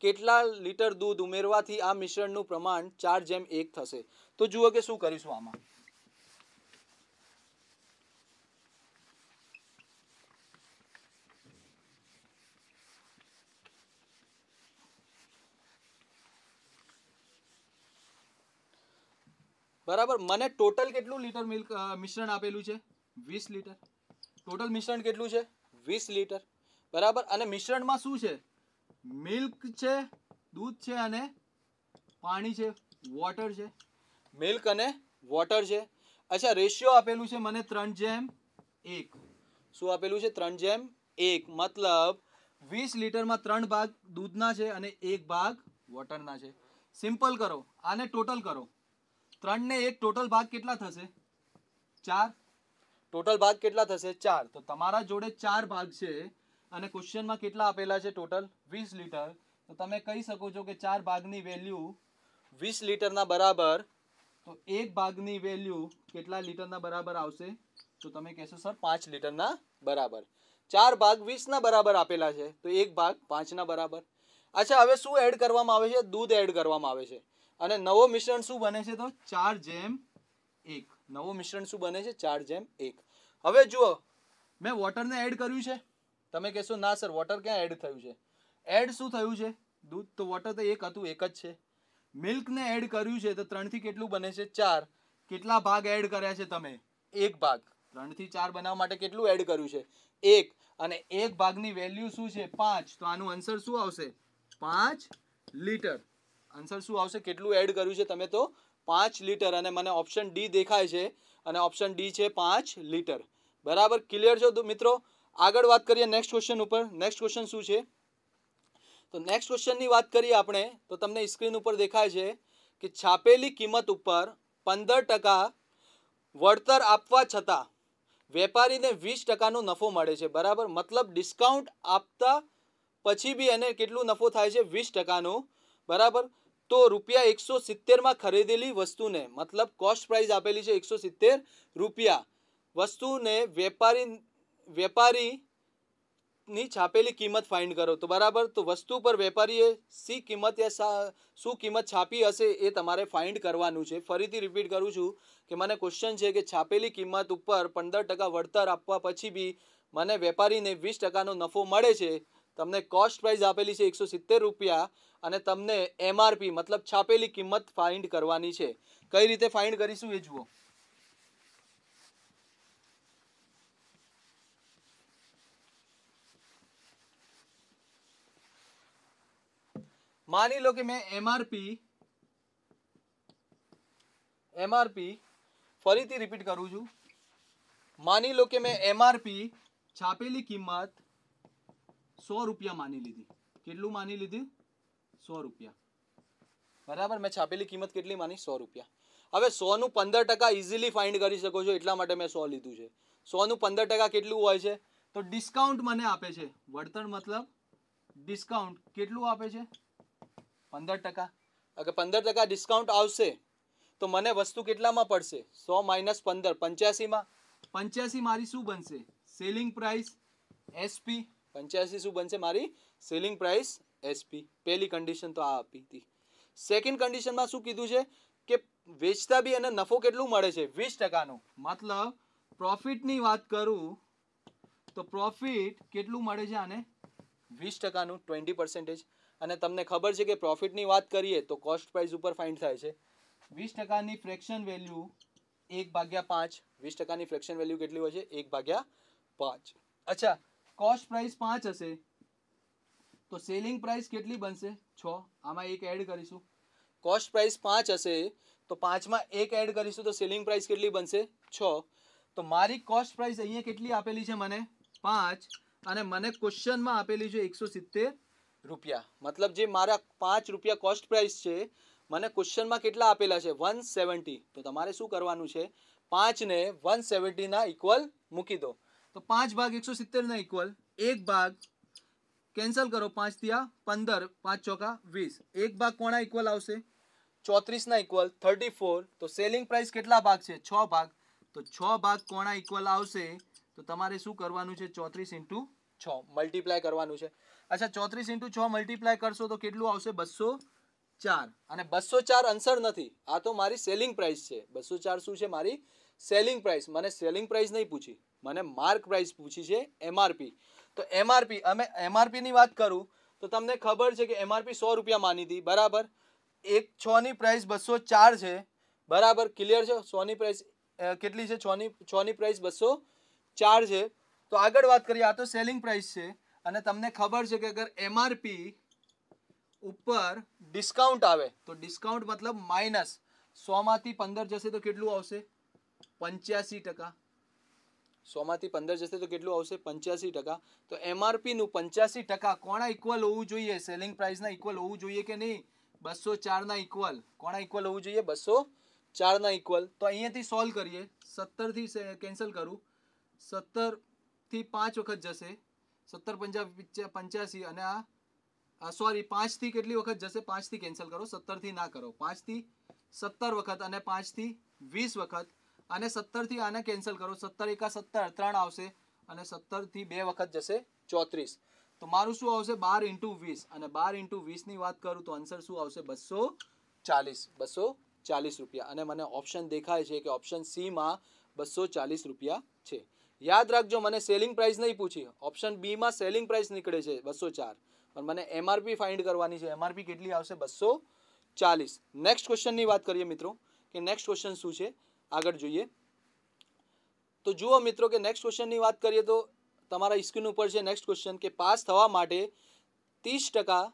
કેટલા લીટર દૂધ ઉમેરવાથી આ મિશ્રણનું પ્રમાણ ચાર જેમ એક થશે? તો જુઓ કે શું કરીશું આમાં. બરાબર? મને ટોટલ કેટલું લીટર મિલ્ક મિશ્રણ આપેલું છે? વીસ લીટર. ટોટલ મિશ્રણ કેટલું છે? વીસ લીટર. બરાબર? અને મિશ્રણમાં શું છે? મિલ્ક છે, દૂધ છે અને પાણી છે, વોટર છે. મિલ્ક અને વોટર છે. અચ્છા, રેશિયો આપેલું છે મને ત્રણ જેમ એક. શું આપેલું છે? ત્રણ જેમ એક. મતલબ, વીસ લીટરમાં ત્રણ ભાગ દૂધના છે અને એક ભાગ વોટરના છે. સિમ્પલ કરો. આને ટોટલ કરો. ત્રણ ને એક, ટોટલ ભાગ કેટલા થશે? ચાર? ટોટલ ભાગ કેટલા થશે? ચાર. તો તમારા જોડે ચાર ભાગ છે અને ક્વેશ્ચનમાં કેટલા આપેલા છે ટોટલ? વીસ લીટર. તો તમે કહી શકો છો કે ચાર ભાગની વેલ્યુ વીસ લીટરના બરાબર. તો એક ભાગની વેલ્યુ કેટલા લીટરના બરાબર આવશે? તો તમે કહેશો, સર, પાંચ લીટરના બરાબર. ચાર ભાગ વીસના બરાબર આપેલા છે. તો એક ભાગ પાંચના બરાબર. અચ્છા, હવે શું એડ કરવામાં આવે છે? દૂધ એડ કરવામાં આવે છે. અને નવો મિશ્રણ શું બને છે તો? ચાર જેમ એક. નવો મિશ્રણ શું બને છે? ચાર જેમ એક. હવે જુઓ, મેં વોટરને એડ કર્યું છે. તમે કહેશો, ના સર વોટર ક્યાં એડ થયું છે? એડ શું થયું છે? દૂધ તો વોટર તો એક હતું, એક જ છે. મિલ્કને એડ કર્યું છે તો ત્રણથી કેટલું બને છે? ચાર. કેટલા ભાગ એડ કર્યા છે તમે? એક ભાગ. ત્રણથી ચાર બનાવવા માટે કેટલું એડ કર્યું છે? એક. અને એક ભાગની વેલ્યુ શું છે? પાંચ. તો આનું આન્સર શું આવશે? પાંચ લીટર. આન્સર શું આવશે? કેટલું એડ કર્યું છે તમે તો? પાંચ લીટર અને મને ઓપ્શન ડી દેખાય છે. અને ઓપ્શન ડી છે પાંચ લીટર બરાબર? ક્લિયર છો તો મિત્રો? આગળ વાત કરીએ નેક્સ્ટ ક્વેશ્ચન ઉપર. નેક્સ્ટ ક્વેશ્ચન શું છે? તો નેક્સ્ટ ક્વેશ્ચનની વાત કરીએ આપણે, તો તમને સ્ક્રીન ઉપર દેખાય છે કે છાપેલી કિંમત ઉપર પંદર ટકા વળતર આપવા છતાં વેપારીને વીસ ટકાનો નફો મળે છે. બરાબર? મતલબ ડિસ્કાઉન્ટ આપતા પછી બી એને કેટલું નફો થાય છે? વીસ ટકાનો. બરાબર? તો રૂપિયા એકસો સિત્તેરમાં ખરીદેલી વસ્તુને, મતલબ કોસ્ટ પ્રાઇસ આપેલી છે એકસો સિત્તેર રૂપિયા, વસ્તુને વેપારી, વેપારીની છાપેલી કિંમત ફાઇન્ડ કરો. તો બરાબર? તો વસ્તુ પર વેપારીએ સી કિંમત યા શું કિંમત છાપી હશે એ તમારે ફાઇન્ડ કરવાનું છે. ફરીથી રિપીટ કરું છું કે મને ક્વેશ્ચન છે કે છાપેલી કિંમત ઉપર પંદર ટકા વળતર આપવા પછી બી મને વેપારીને વીસ ટકાનો નફો મળે છે તમને કોસ્ટ પ્રાઇસ આપેલી છે એકસો સિત્તેર રૂપિયા અને તમને એમઆરપી મતલબ છાપેલી કિંમત ફાઇન્ડ કરવાની છે. કઈ રીતે ફાઇન્ડ કરીશું એ જુઓ. માની લો કે મેં એમઆરપી એમઆરપી ફરીથી રિપીટ કરું છું. માની લો કે મેં એમઆરપી છાપેલી કિંમત સો રૂપિયા માની લીધી. કેટલું માની લીધી? સો રૂપિયા. બરાબર મેં છાપેલી કિંમત કેટલી માની? સો રૂપિયા. હવે સોનું પંદર ટકા ઇઝીલી ફાઇન્ડ કરી શકો છો એટલા માટે મેં સો લીધું છે. સોનું પંદર ટકા કેટલું હોય છે? તો ડિસ્કાઉન્ટ મને આપે છે. વળતર મતલબ ડિસ્કાઉન્ટ કેટલું આપે છે? પંદર ટકા. અગર પંદર ટકા ડિસ્કાઉન્ટ આવશે તો મને વસ્તુ કેટલામાં પડશે? સો માઇનસ પંદર પંચ્યાસીમાં? પંચ્યાસી મારી શું બનશે? સેલિંગ પ્રાઇસ એસપી પંચ્યાસી શું બનશે મારી? સેલિંગ પ્રાઇસ એસપી પહેલી કન્ડિશન તો આ આપી હતી. સેકન્ડ કન્ડિશનમાં શું કીધું છે? કે વેચતા બી અને નફો કેટલું મળે છે? વીસ ટકાનો. મતલબ પ્રોફિટની વાત કરું, તો પ્રોફિટ કેટલું મળે છે આને? વીસ ટકાનું ટ્વેન્ટી પર્સન્ટેજ અને તમને ખબર છે કે પ્રોફિટની વાત કરીએ, તો કોસ્ટ પ્રાઇસ ઉપર ફાઇન્ડ થાય છે. વીસ ટકાની ફ્રેક્શન વેલ્યુ એક ભાગ્યા પાંચ. વીસ ટકાની ફ્રેક્શન વેલ્યુ કેટલી હોય છે? એક ભાગ્યા પાંચ. અચ્છા કોસ્ટ પ્રાઇસ પાંચ હશે, તો સેલિંગ પ્રાઇસ કેટલી બનશે? છ. આમાં એક એડ કરીશું. કોસ્ટ પ્રાઇસ પાંચ હશે, તો પાંચમાં એક એડ કરીશું, તો સેલિંગ પ્રાઇસ કેટલી બનશે? છ. તો મારી કોસ્ટ પ્રાઇસ અહીંયા કેટલી આપેલી છે મને? પાંચ. અને મને ક્વેશ્ચનમાં આપેલી છે એકસો સિત્તેર રૂપિયા. મતલબ જે મારા પાંચ રૂપિયા કોસ્ટ પ્રાઇસ છે, મને ક્વેશ્ચનમાં કેટલા આપેલા છે? વન સેવન્ટી તો તમારે શું કરવાનું છે? પાંચને વન સેવન્ટીના ઇક્વલ મૂકી દો. તો પાંચ ભાગ એકસો સિત્તેરના ઇક્વલ એક ભાગ કેન્સલ કરો પાંચ થયા પંદર, પાંચ ચોકા વીસ. એક ભાગ કોના ઇક્વલ આવશે? ચોત્રીસના ઇક્વલ થર્ટી ફોર તો સેલિંગ પ્રાઇસ કેટલા ભાગ છે? છ ભાગ. તો છ ભાગ કોના ઇક્વલ આવશે? તો તમારે શું કરવાનું છે? ચોત્રીસ ઇન્ટુ છ. મલ્ટીપ્લાય કરવાનું છે. અચ્છા, ચોત્રીસ ઇન્ટુ છ મલ્ટીપ્લાય કરશો તો કેટલું આવશે? બસો ચાર. અને બસો ચાર આન્સર નથી. આ તો મારી સેલિંગ પ્રાઇસ છે. બસો ચાર શું છે મારી? સેલિંગ પ્રાઇસ મને સેલિંગ પ્રાઇસ નહીં પૂછી. મને માર્ક પ્રાઇસ પૂછી છે એમઆરપી તો એમઆરપી અમે એમઆરપીની વાત કરું, તો તમને ખબર છે કે એમઆરપી સો રૂપિયા માની હતી, બરાબર? એક છની પ્રાઇસ બસો ચાર છે, બરાબર? ક્લિયર છે? સોની પ્રાઇસ કેટલી છે? છની છની પ્રાઇસ બસો ચાર છે. તો આગળ વાત કરીએ, આ તો સેલિંગ પ્રાઇસ છે. અને તમને ખબર છે કે અગર એમઆરપી ઉપર ડિસ્કાઉન્ટ આવે, તો ડિસ્કાઉન્ટ મતલબ માઇનસ સોમાંથી પંદર જશે તો કેટલું આવશે? પંચ્યાસી ટકા. સોમાંથી પંદર જશે તો કેટલું આવશે? પંચ્યાસી ટકા. તો એમઆરપીનું પંચ્યાસી ટકા કોણા ઇક્વલ હોવું જોઈએ? સેલિંગ પ્રાઇસના ઇક્વલ હોવું જોઈએ કે નહીં? બસો ચારના ઇક્વલ કોણા ઇક્વલ હોવું જોઈએ? બસો ચારના ઇક્વલ તો અહીંયાથી સોલ્વ કરીએ. સત્તરથી કેન્સલ કરું. સત્તરથી પાંચ વખત જશે. સત્તર પંજા પંચ્યાસી અને આ સોરી પાંચથી કેટલી વખત જશે? પાંચથી કેન્સલ કરો. સત્તરથી ના કરો. પાંચથી સત્તર વખત અને પાંચથી વીસ વખત અને સત્તરથી આને કેન્સલ કરો. સત્તર એકા સત્તર, ત્રણ આવશે અને સત્તરથી બે વખત જશે ચોત્રીસ. તો મારું શું આવશે? બાર ઇન્ટુ વીસ. અને બાર ઇન્ટુ વીસની વાત કરું તો આન્સર શું આવશે? બસો ચાલીસ. બસો ચાલીસ રૂપિયા. અને મને ઓપ્શન દેખાય છે કે ઓપ્શન સીમાં બસો ચાલીસ રૂપિયા છે. યાદ રાખજો, મને સેલિંગ પ્રાઇસ નહીં પૂછી. ઓપ્શન બીમાં સેલિંગ પ્રાઇસ નીકળે છે બસો ચાર. પણ મને એમઆરપી ફાઇન્ડ કરવાની છે. એમઆરપી કેટલી આવશે? બસો ચાલીસ. નેક્સ્ટ ક્વેશ્ચનની વાત કરીએ મિત્રો. કે નેક્સ્ટ ક્વેશ્ચન શું છે? આગળ જોઈએ. તો જુઓ મિત્રો કે નેક્સ્ટ ક્વેશ્ચનની વાત કરીએ તો તમારા સ્ક્રીન ઉપર છે નેક્સ્ટ ક્વેશ્ચન કે પાસ થવા માટે ત્રીસ ટકા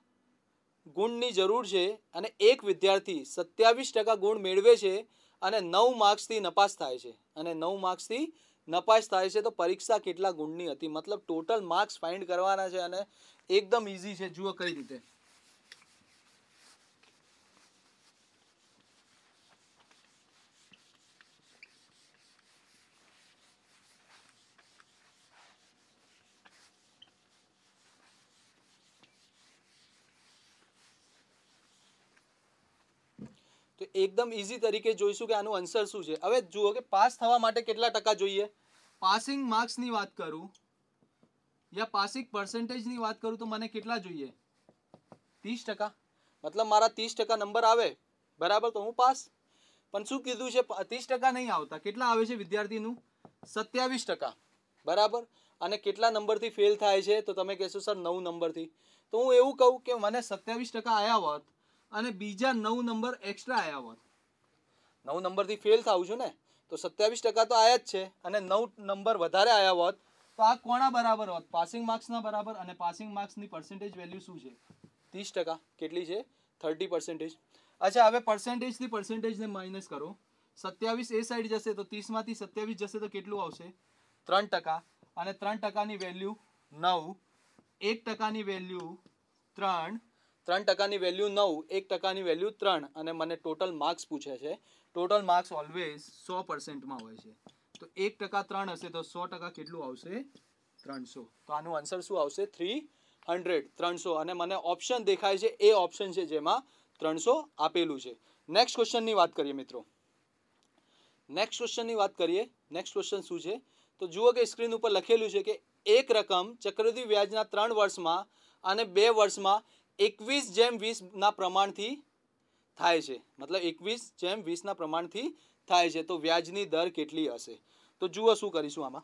ગુણની જરૂર છે અને એક વિદ્યાર્થી સત્યાવીસ ટકા ગુણ મેળવે છે અને નવ માર્ક્સથી નપાસ થાય છે. અને નવ માર્ક્સથી નપાસ થાય છે તો પરીક્ષા કેટલા ગુણની હતી? મતલબ ટોટલ માર્ક્સ ફાઇન્ડ કરવાના છે અને એકદમ ઇઝી છે. જુઓ કઈ રીતે. તો એકદમ ઇઝી તરીકે જોઈશું કે આનું આન્સર શું છે. હવે જુઓ કે પાસ થવા માટે કેટલા ટકા જોઈએ. પાસિંગ માર્ક્સની વાત કરું, યા પાસિંગ પર્સન્ટેજની વાત કરું તો મને કેટલા જોઈએ? ત્રીસ ટકા. મતલબ મારા ત્રીસ ટકા નંબર આવે, બરાબર, તો હું પાસ પણ શું કીધું છે ત્રીસ ટકા નહીં આવતા. કેટલા આવે છે વિદ્યાર્થીનું? સત્યાવીસ ટકા. બરાબર? અને કેટલા નંબરથી ફેલ થાય છે, તો તમે કહેશો, સર, નવ નંબરથી. તો હું એવું કહું કે મને સત્યાવીસ ટકા આવ્યા હોત અને બીજા નવ નંબર એક્સ્ટ્રા આવ્યા હોત. નવ નંબરથી ફેલ થાવું છું ને, તો સત્યાવીસ ટકા તો આયા જ છે, અને નવ નંબર વધારે આવ્યા હોત, તો આ કોના બરાબર હોત? પાસિંગ માર્ક્સના બરાબર અને પાસિંગ માર્ક્સની પર્સન્ટેજ વેલ્યુ શું છે? ત્રીસ ટકા. કેટલી છે? થર્ટી પર્સન્ટેજ અચ્છા, હવે પર્સન્ટેજથી પર્સન્ટેજને માઇનસ કરો. સત્યાવીસ એ સાઈડ જશે, તો ત્રીસમાંથી સત્યાવીસ જશે, તો કેટલું આવશે? ત્રણ ટકા. અને ત્રણ ટકાની વેલ્યુ નવ. એક ટકાની વેલ્યુ ત્રણ. ત્રણ ટકાની વેલ્યુ નવ, એક ટકાની વેલ્યુ ત્રણ અને મને ટોટલ માર્ક્સ પૂછે છે. ટોટલ માર્ક્સ ઓલવેઝ સો પર્સન્ટમાં હોય છે. તો એક ટકા ત્રણ હશે તો સો ટકા કેટલું આવશે? ત્રણસો. તો આનું આન્સર શું આવશે? Three hundred. ત્રણસો. અને મને ઓપ્શન દેખાય છે, એ ઓપ્શન છે જેમાં ત્રણસો આપેલું છે. નેક્સ્ટ ક્વેશ્ચનની વાત કરીએ મિત્રો. નેક્સ્ટ ક્વેશ્ચનની વાત કરીએ. નેક્સ્ટ ક્વેશ્ચન શું છે? તો જુઓ કે સ્ક્રીન ઉપર લખેલું છે કે એક રકમ ચક્રવૃદ્ધિ વ્યાજના ત્રણ વર્ષમાં અને બે વર્ષમાં એકવીસ જેમ વીસના પ્રમાણથી થાય છે. મતલબ એકવીસ જેમ વીસના પ્રમાણથી થાય છે. તો વ્યાજની દર કેટલી હશે? તો જુઓ શું કરીશું આમાં.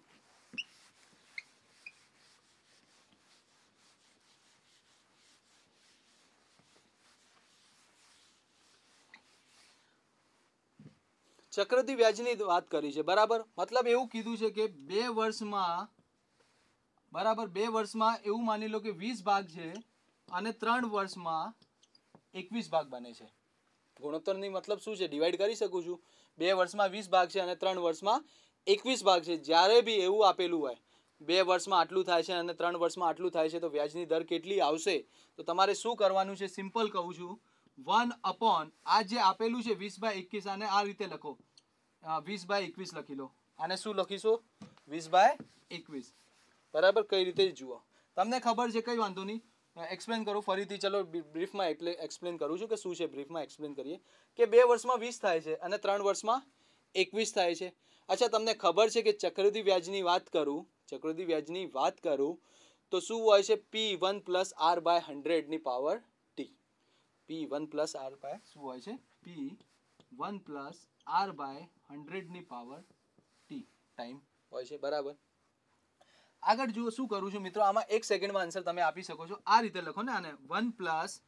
ચક્રવૃદ્ધિ વ્યાજની વાત કરી છે. બરાબર? મતલબ એવું કીધું છે કે બે વર્ષમાં, બરાબર, બે વર્ષમાં એવું માની લો કે વીસ ભાગ છે. અને ત્રણ વર્ષમાં એકવીસ ભાગ બને છે. ગુણોત્તરની મતલબ શું છે? ડિવાઈડ કરી શકું છું. બે વર્ષમાં વીસ ભાગ છે અને ત્રણ વર્ષમાં એકવીસ ભાગ છે. જ્યારે બી એવું આપેલું હોય, બે વર્ષમાં આટલું થાય છે અને ત્રણ વર્ષમાં આટલું થાય છે, તો વ્યાજની દર કેટલી આવશે? તો તમારે શું કરવાનું છે? સિમ્પલ કહું છું. વન અપોન આ જે આપેલું છે, વીસ બાય એકવીસ, આને આ રીતે લખો. વીસ બાય એકવીસ લખી લો. આને શું લખીશું? વીસ બાય એકવીસ. બરાબર? કઈ રીતે જુઓ. તમને ખબર છે? કઈ વાંધો નહીં. એક્સપ્લેન કરું ફરીથી. ચલો બ્રીફમાં એટલે એક્સપ્લેન કરું છું કે શું છે બ્રીફમાં એક્સપ્લેન કરીએ. કે બે વર્ષમાં વીસ થાય છે અને ત્રણ વર્ષમાં એકવીસ થાય છે. અચ્છા, તમને ખબર છે કે ચક્રવૃદ્ધિ વ્યાજની વાત કરું? ચક્રવૃદ્ધિ વ્યાજની વાત કરું તો શું હોય છે? P one plus R by હંડ્રેડની power T P one plus R by શું હોય છે? P one plus R by હંડ્રેડની power T time હોય છે? બરાબર. આગળ જુઓ, શું કરું છું મિત્રો? આમાં એક સેકન્ડમાં આન્સર તમે આપી શકો છો. આ રીતે લખો ને આને. One plus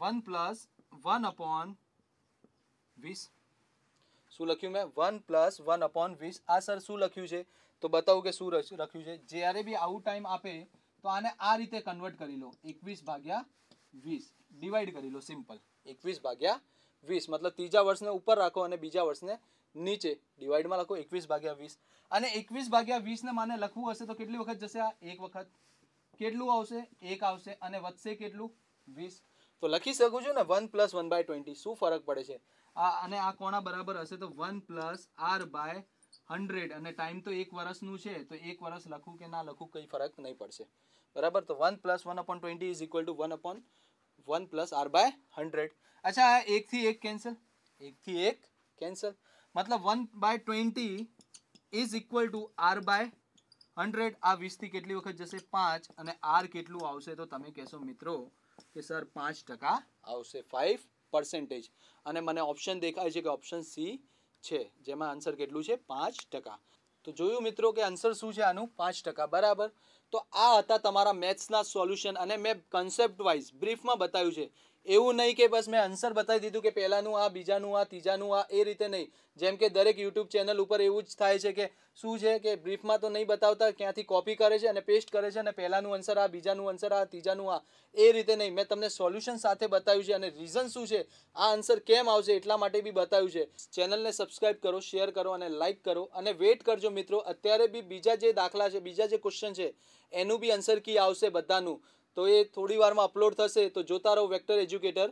one plus one upon વીસ. શું લખ્યું મેં? વન પ્લસ વન અપોન વીસ. આ સર શું લખ્યું છે? તો બતાવું કે શું લખ્યું છે. જ્યારે બી આવું ટાઈમ આપે, તો આને આ રીતે કન્વર્ટ કરી લો. એકવીસ ભાગ્યા વીસ. ડિવાઈડ કરી લો. સિમ્પલ એકવીસ ભાગ્યા વીસ. મતલબ ત્રીજા વર્ષને ઉપર રાખો અને બીજા વર્ષને નીચે ડિવાઈડમાં લખો એકવીસ ભાગ્યા વીસ. અને એકવીસ ભાગ્યા વીસને માને લખવું હશે તો કેટલી વખત જશે આ? એક વખત. કેટલું આવશે? એક આવશે. અને વધશે કેટલું? વીસ. તો લખી શકું છું ને? One plus one by twenty. શું ફરક પડે છે? આ અને આ કોણા બરાબર હશે તો one plus R by hundred. અને ટાઈમ તો એક વર્ષનું છે. તો એક વર્ષ લખું કે ના લખું કંઈ ફરક નહીં પડશે. બરાબર? તો one plus one upon twenty is equal to one upon one plus R by hundred. અચ્છા એકથી એક કેન્સલ એકથી એક કેન્સલ મતલબ one by twenty is equal to R by hundred આ વીસથી કેટલી વખત જશે? પાંચ. અને આર કેટલું આવશે? તો તમે કહેશો મિત્રો કે સર પાંચ ટકા આવશે. ફાઇવ પર્સન્ટેજ અને મને ઓપ્શન દેખાય છે કે ઓપ્શન સી છે. જેમાં આન્સર કેટલું છે? પાંચ ટકા. તો જોયું મિત્રો કે આન્સર શું છે આનું? પાંચ ટકા. બરાબર? તો આ હતા તમારા મેથ્સના સોલ્યુશન અને મેં કન્સેપ્ટ વાઇઝ બ્રીફમાં બતાવ્યું છે એવું નહીં કે બસ મેં આન્સર બતાવી દીધું કે પહેલાંનું આ, બીજાનું આ, ત્રીજાનું આ, એ રીતે નહીં. જેમ કે દરેક યુટ્યુબ ચેનલ ઉપર એવું જ થાય છે કે શું છે કે બ્રીફમાં તો નહીં બતાવતા, ક્યાંથી કોપી કરે છે અને પેસ્ટ કરે છે અને પહેલાનું આન્સર આ, બીજાનું આન્સર આ, ત્રીજાનું આ, એ રીતે નહીં. મેં તમને સોલ્યુશન સાથે બતાવ્યું છે અને રીઝન શું છે, આ આન્સર કેમ આવશે એટલા માટે બી બતાવ્યું છે. ચેનલને સબસ્ક્રાઈબ કરો શેર કરો અને લાઇક કરો અને વેઇટ કરજો મિત્રો. અત્યારે બી બીજા જે દાખલા છે, બીજા જે ક્વેશ્ચન છે, એનું બી આન્સર કી આવશે બધાનું. તો એ થોડી વારમાં અપલોડ થશે તો જોતા રહો વેક્ટર એજ્યુકેટર